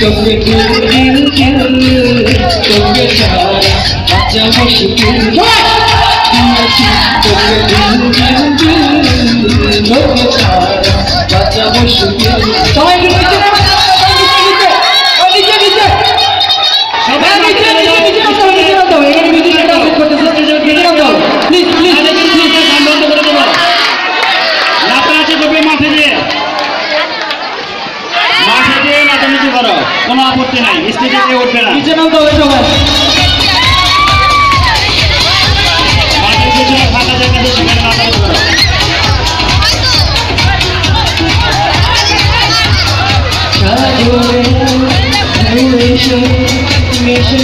कव्य किल किल कव्य सारा अच्छा मुश्किल कव्य किल किल कव्य सारा अच्छा मुश्किल কোনো আপত্তি নাই স্টেজে যেয়ে উঠবে না। নিচে নামতে হবে সবাই। মাঠের পেছনে ফাঁকা জায়গা সেখানে মিশে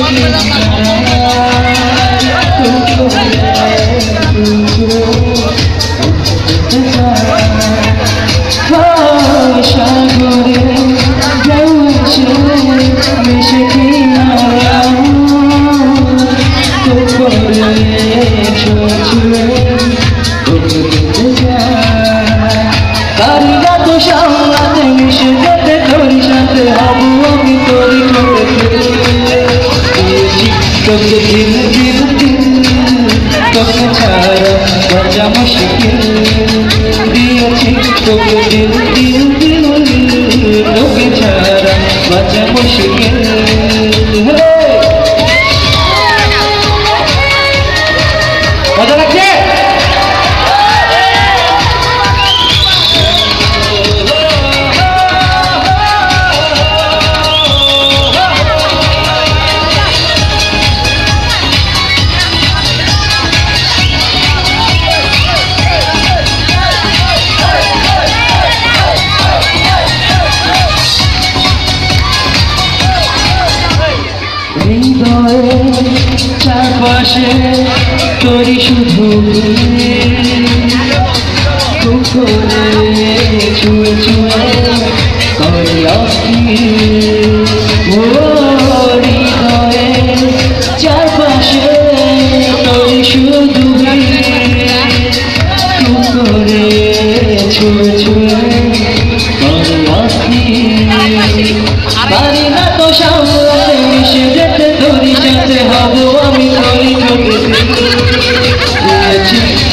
তোকে দিন দিন দিল তোকে ছাড়া বাঁচা মুশকিল দিয়েছি তোকে দিন দিন দিন তোকে ছাড়া বাঁচা মুশকিল হৃদয়ে চারপাশে তরি শুধু কুকুরে ছুঁয়ে ছুঁয়ে করে অস্থির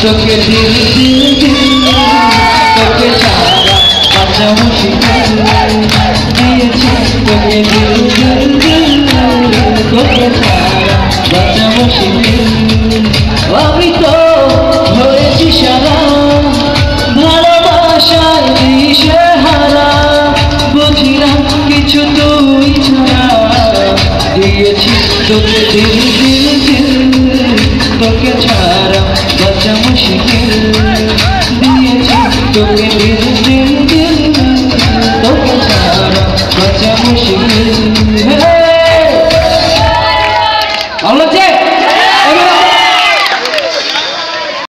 তোকে দিল দিল দিল তোকে সারা বাঁচা মুশকিল তোকে দিল দিল তোকে আমি তো হয়েছি সারা, ভালোবাসায় দিশে হারা বুঝিলাম কিছু তুই ছাড়া। দিয়েছি তোকে দিল দিল দিল, তোকে ছাড়া। 我将不熄。